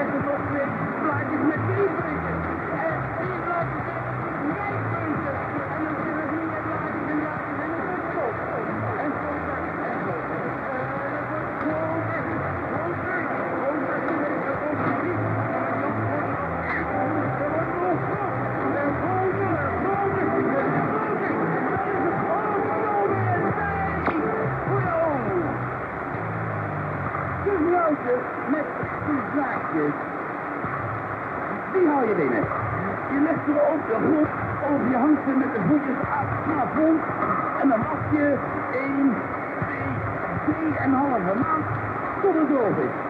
En dan Met die zaakjes. Die hou je binnen. Je legt ze op de grond of je hangt ze met de voetjes het plafond. En dan wacht je 1, 2, 3,5 maand tot het droog is.